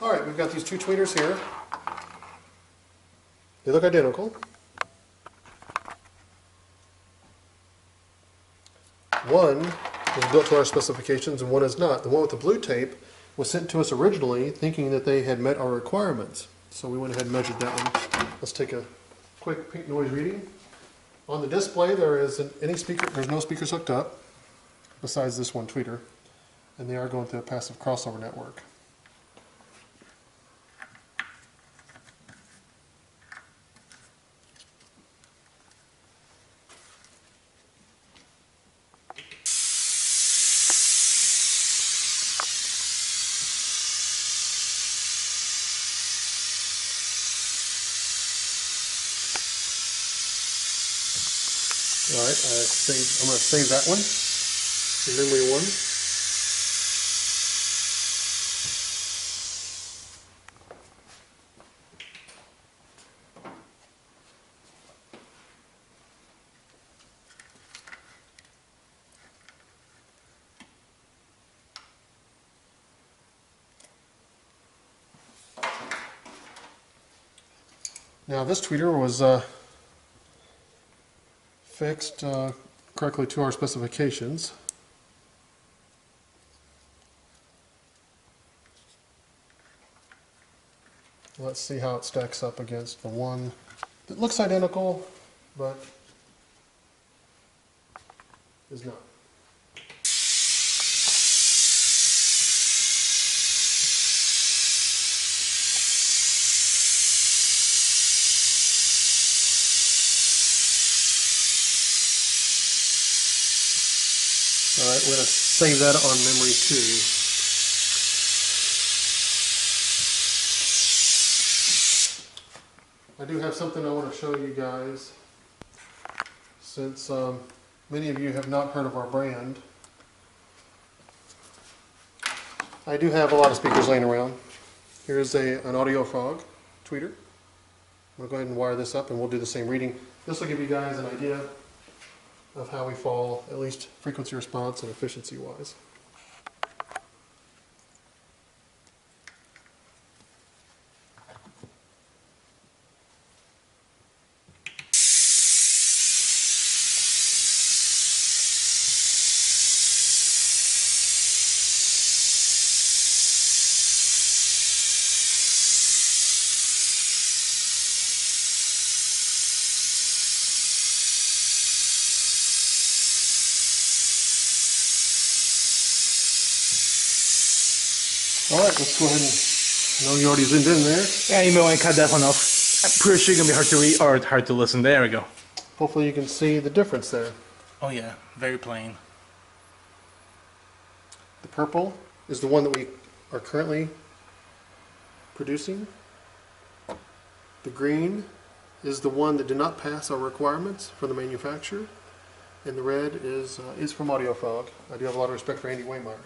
All right, we've got these two tweeters here. They look identical. One is built to our specifications and one is not. The one with the blue tape was sent to us originally thinking that they had met our requirements. So we went ahead and measured that one. Let's take a quick peak noise reading. On the display, there isn't any speaker, there's no speakers hooked up besides this one tweeter. And they are going through a passive crossover network. All right, I save, I'm gonna save that one, memory one. Now this tweeter was uh, fixed uh, correctly to our specifications. Let's see how it stacks up against the one that looks identical, but is not. All right, we're going to save that on memory two. I do have something I want to show you guys. Since um, many of you have not heard of our brand, I do have a lot of speakers laying around. Here's a, an Audio Frog tweeter. I'm going to go ahead and wire this up and we'll do the same reading. This will give you guys an idea of how we fall, at least frequency response and efficiency wise. All right, let's go ahead and, know you already zoomed in there. Yeah, you may want to cut that one off. I'm pretty sure it's gonna be hard to read or hard to listen. There we go. Hopefully you can see the difference there. Oh yeah, very plain. The purple is the one that we are currently producing. The green is the one that did not pass our requirements for the manufacturer. And the red is, uh, is from AudioFrog. I do have a lot of respect for Andy Waymire.